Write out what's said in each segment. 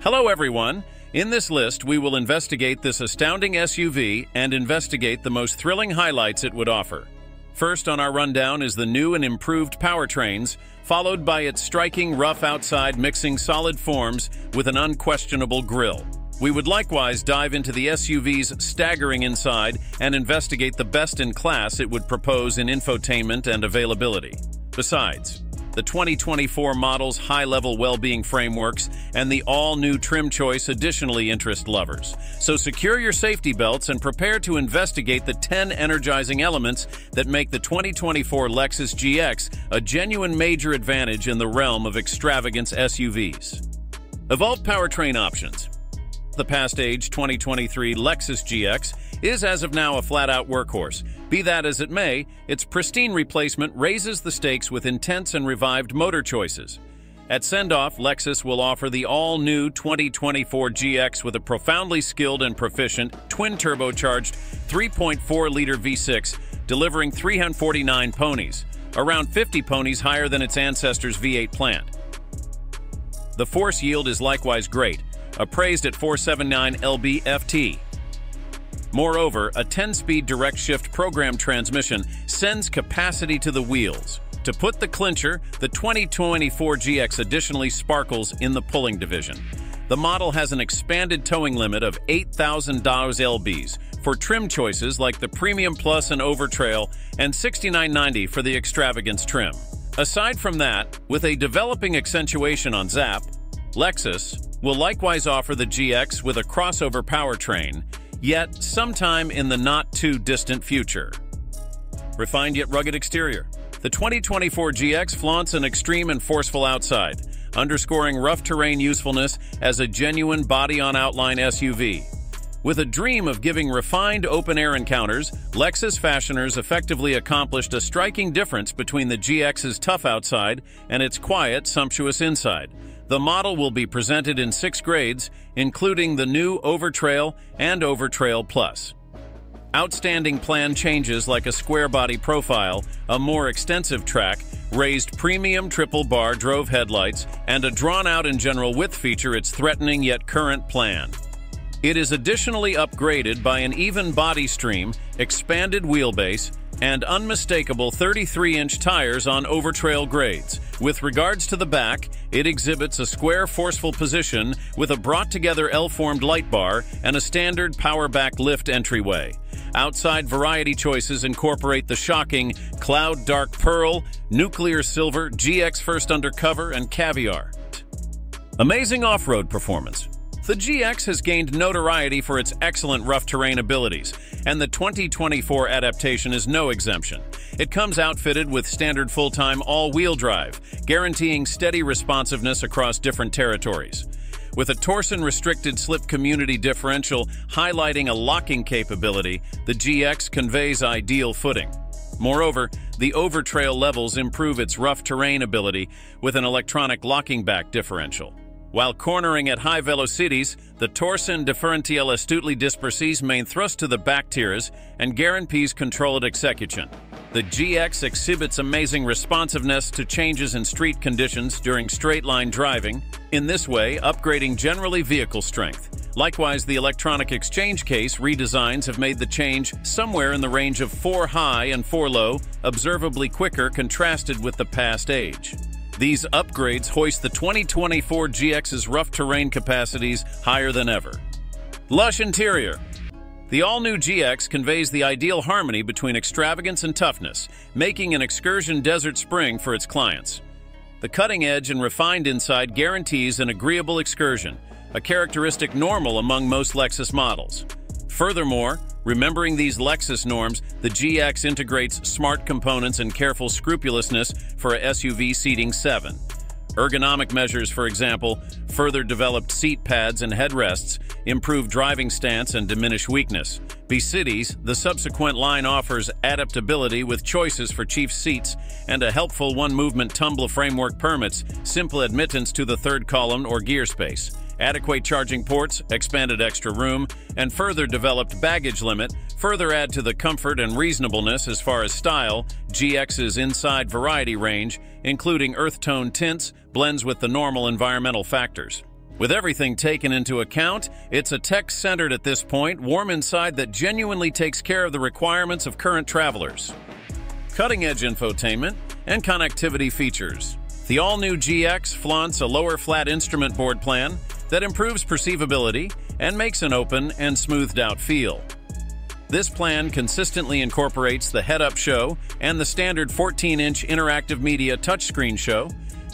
Hello, everyone. In this list, we will investigate this astounding SUV and investigate the most thrilling highlights it would offer. First on our rundown is the new and improved powertrains, followed by its striking rough outside mixing solid forms with an unquestionable grille. We would likewise dive into the SUV's staggering inside and investigate the best-in-class it would propose in infotainment and availability. Besides, the 2024 model's high-level well-being frameworks, and the all-new trim choice additionally interest lovers. So secure your safety belts and prepare to investigate the 10 energizing elements that make the 2024 Lexus GX a genuine major advantage in the realm of extravagance SUVs. Evolved powertrain options. The past age 2023 Lexus GX is as of now a flat-out workhorse. Be that as it may, its pristine replacement raises the stakes with intense and revived motor choices. At Sendoff, Lexus will offer the all-new 2024 GX with a profoundly skilled and proficient twin-turbocharged 3.4-liter V6, delivering 349 ponies, around 50 ponies higher than its ancestor's V8 plant. The force yield is likewise great, appraised at 479 lb-ft. Moreover, a 10-speed direct shift program transmission sends capacity to the wheels. To put the clincher, the 2024 GX additionally sparkles in the pulling division. The model has an expanded towing limit of $8,000 lbs for trim choices like the Premium Plus and Overtrail and $69.90 for the Extravagance trim. Aside from that, with a developing accentuation on ZAP, Lexus will likewise offer the GX with a crossover powertrain yet sometime in the not-too-distant future. Refined yet rugged exterior. The 2024 GX flaunts an extreme and forceful outside, underscoring rough terrain usefulness as a genuine body-on-outline SUV. With a dream of giving refined open-air encounters, Lexus fashioners effectively accomplished a striking difference between the GX's tough outside and its quiet, sumptuous inside, the model will be presented in six grades, including the new Overtrail and Overtrail Plus. Outstanding plan changes like a square body profile, a more extensive track, raised premium triple bar drove headlights, and a drawn-out and general width feature its threatening yet current plan. It is additionally upgraded by an even body stream, expanded wheelbase, and unmistakable 33-inch tires on Overtrail grades. With regards to the back, it exhibits a square forceful position with a brought-together L-formed light bar and a standard power-back lift entryway. Outside variety choices incorporate the shocking Cloud Dark Pearl, Nuclear Silver, GX First Undercover, and Caviar. Amazing off-road performance. The GX has gained notoriety for its excellent rough terrain abilities, and the 2024 adaptation is no exemption. It comes outfitted with standard full-time all-wheel drive, guaranteeing steady responsiveness across different territories. With a torsion-restricted slip community differential highlighting a locking capability, the GX conveys ideal footing. Moreover, the Overtrail levels improve its rough terrain ability with an electronic locking back differential. While cornering at high velocities, the torsion differential astutely disperses main thrust to the back tiers and guarantees controlled execution. The GX exhibits amazing responsiveness to changes in street conditions during straight-line driving, in this way upgrading generally vehicle strength. Likewise, the electronic exchange case redesigns have made the change somewhere in the range of 4 high and 4 low, observably quicker contrasted with the past age. These upgrades hoist the 2024 GX's rough terrain capacities higher than ever. Lush interior. The all-new GX conveys the ideal harmony between extravagance and toughness, making an excursion desert spring for its clients. The cutting edge and refined inside guarantees an agreeable excursion, a characteristic normal among most Lexus models. Furthermore, remembering these Lexus norms, the GX integrates smart components and careful scrupulousness for a SUV seating 7. Ergonomic measures, for example, further developed seat pads and headrests, improve driving stance and diminish weakness. B-Cities, the subsequent line offers adaptability with choices for chief seats and a helpful one-movement tumbler framework permits simple admittance to the third column or gear space adequate charging ports, expanded extra room, and further developed baggage limit further add to the comfort and reasonableness as far as style, GX's inside variety range, including earth tone tints, blends with the normal environmental factors. With everything taken into account, it's a tech centered at this point, warm inside that genuinely takes care of the requirements of current travelers. Cutting edge infotainment and connectivity features. The all new GX flaunts a lower flat instrument board plan that improves perceivability and makes an open and smoothed out feel. This plan consistently incorporates the head up show and the standard 14 inch interactive media touchscreen show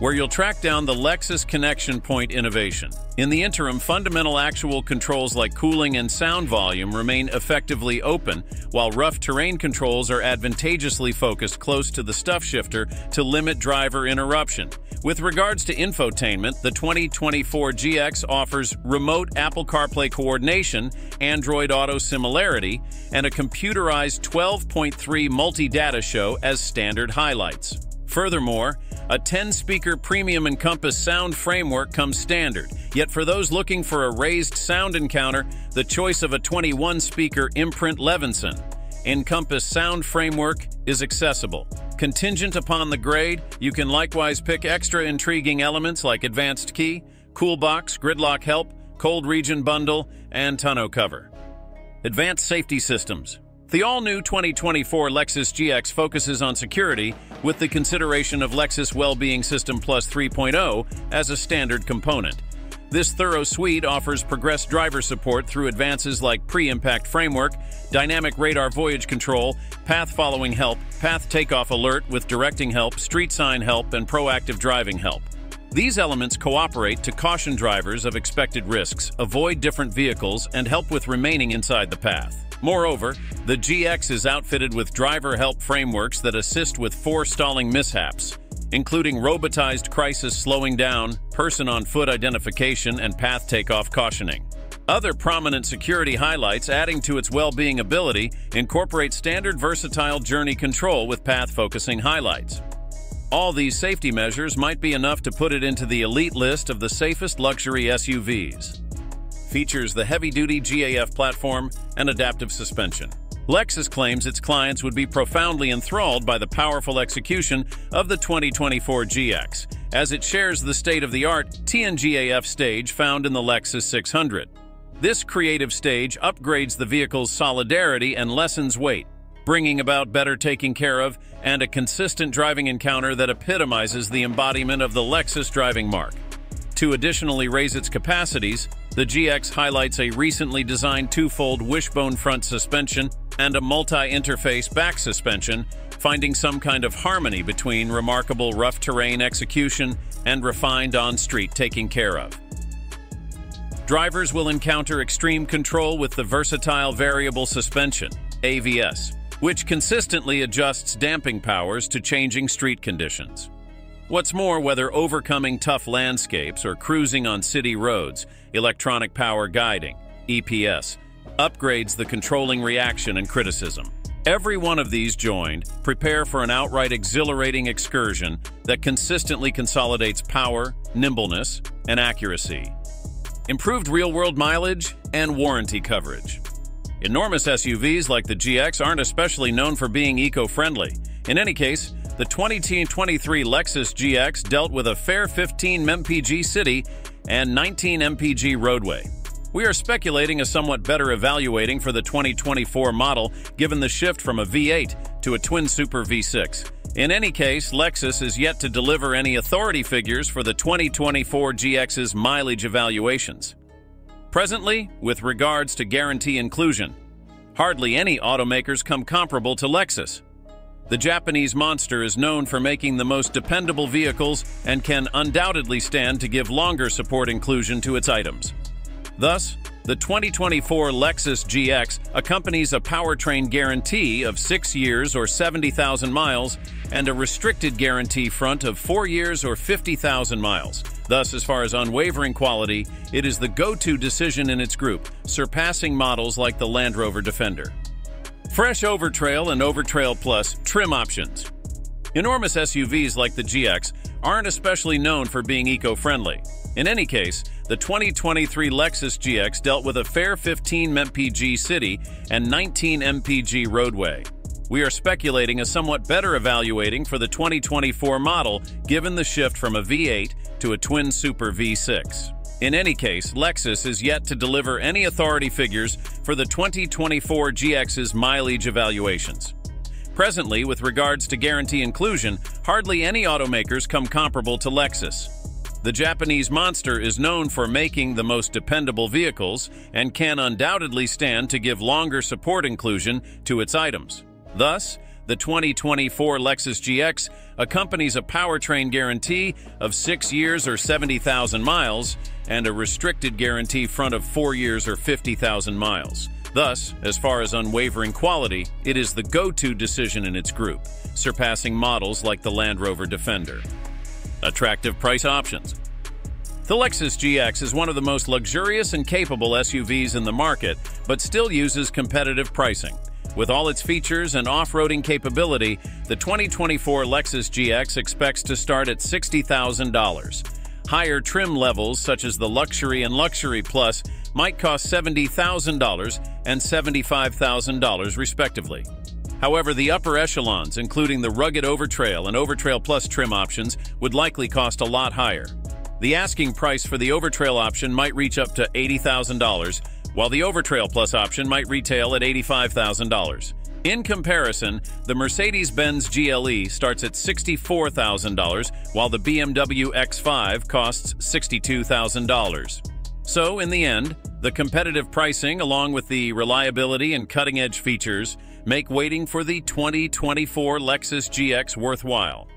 where you'll track down the Lexus Connection Point innovation. In the interim, fundamental actual controls like cooling and sound volume remain effectively open, while rough terrain controls are advantageously focused close to the stuff shifter to limit driver interruption. With regards to infotainment, the 2024 GX offers remote Apple CarPlay coordination, Android Auto similarity, and a computerized 12.3 multi-data show as standard highlights. Furthermore, a 10-speaker premium Encompass sound framework comes standard, yet for those looking for a raised sound encounter, the choice of a 21-speaker Imprint Levinson Encompass sound framework is accessible. Contingent upon the grade, you can likewise pick extra intriguing elements like advanced key, cool box, gridlock help, cold region bundle, and tonneau cover. Advanced safety systems. The all-new 2024 Lexus GX focuses on security with the consideration of Lexus Wellbeing System Plus 3.0 as a standard component. This thorough suite offers progressed driver support through advances like pre-impact framework, dynamic radar voyage control, path following help, path takeoff alert with directing help, street sign help, and proactive driving help. These elements cooperate to caution drivers of expected risks, avoid different vehicles, and help with remaining inside the path. Moreover, the GX is outfitted with driver help frameworks that assist with forestalling mishaps, including robotized crisis slowing down, person on foot identification, and path takeoff cautioning. Other prominent security highlights adding to its well-being ability incorporate standard versatile journey control with path focusing highlights. All these safety measures might be enough to put it into the elite list of the safest luxury SUVs features the heavy-duty GAF platform and adaptive suspension. Lexus claims its clients would be profoundly enthralled by the powerful execution of the 2024 GX, as it shares the state-of-the-art TNGAF stage found in the Lexus 600. This creative stage upgrades the vehicle's solidarity and lessens weight, bringing about better taking care of and a consistent driving encounter that epitomizes the embodiment of the Lexus driving mark. To additionally raise its capacities, the GX highlights a recently designed two-fold wishbone front suspension and a multi-interface back suspension, finding some kind of harmony between remarkable rough terrain execution and refined on-street taking care of. Drivers will encounter extreme control with the versatile variable suspension, AVS, which consistently adjusts damping powers to changing street conditions. What's more, whether overcoming tough landscapes or cruising on city roads, electronic power guiding, EPS, upgrades the controlling reaction and criticism. Every one of these joined prepare for an outright exhilarating excursion that consistently consolidates power, nimbleness, and accuracy. Improved real-world mileage and warranty coverage. Enormous SUVs like the GX aren't especially known for being eco-friendly. In any case, the 2023 Lexus GX dealt with a fair 15 MPG city and 19 MPG roadway. We are speculating a somewhat better evaluating for the 2024 model given the shift from a V8 to a twin super V6. In any case, Lexus is yet to deliver any authority figures for the 2024 GX's mileage evaluations. Presently, with regards to guarantee inclusion, hardly any automakers come comparable to Lexus. The Japanese monster is known for making the most dependable vehicles and can undoubtedly stand to give longer support inclusion to its items. Thus, the 2024 Lexus GX accompanies a powertrain guarantee of 6 years or 70,000 miles and a restricted guarantee front of 4 years or 50,000 miles. Thus, as far as unwavering quality, it is the go-to decision in its group, surpassing models like the Land Rover Defender. Fresh Overtrail and Overtrail Plus trim options. Enormous SUVs like the GX aren't especially known for being eco-friendly. In any case, the 2023 Lexus GX dealt with a fair 15 mpg city and 19 mpg roadway. We are speculating a somewhat better evaluating for the 2024 model given the shift from a V8 to a twin super V6. In any case, Lexus is yet to deliver any authority figures for the 2024 GX's mileage evaluations. Presently, with regards to guarantee inclusion, hardly any automakers come comparable to Lexus. The Japanese monster is known for making the most dependable vehicles and can undoubtedly stand to give longer support inclusion to its items. Thus, the 2024 Lexus GX accompanies a powertrain guarantee of 6 years or 70,000 miles and a restricted guarantee front of 4 years or 50,000 miles. Thus, as far as unwavering quality, it is the go-to decision in its group, surpassing models like the Land Rover Defender. Attractive price options. The Lexus GX is one of the most luxurious and capable SUVs in the market, but still uses competitive pricing. With all its features and off-roading capability, the 2024 Lexus GX expects to start at $60,000. Higher trim levels, such as the Luxury and Luxury Plus, might cost $70,000 and $75,000 respectively. However, the upper echelons, including the rugged Overtrail and Overtrail Plus trim options, would likely cost a lot higher. The asking price for the Overtrail option might reach up to $80,000, while the Overtrail Plus option might retail at $85,000. In comparison, the Mercedes-Benz GLE starts at $64,000, while the BMW X5 costs $62,000. So, in the end, the competitive pricing, along with the reliability and cutting-edge features, make waiting for the 2024 Lexus GX worthwhile.